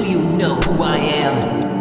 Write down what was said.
Do you know who I am?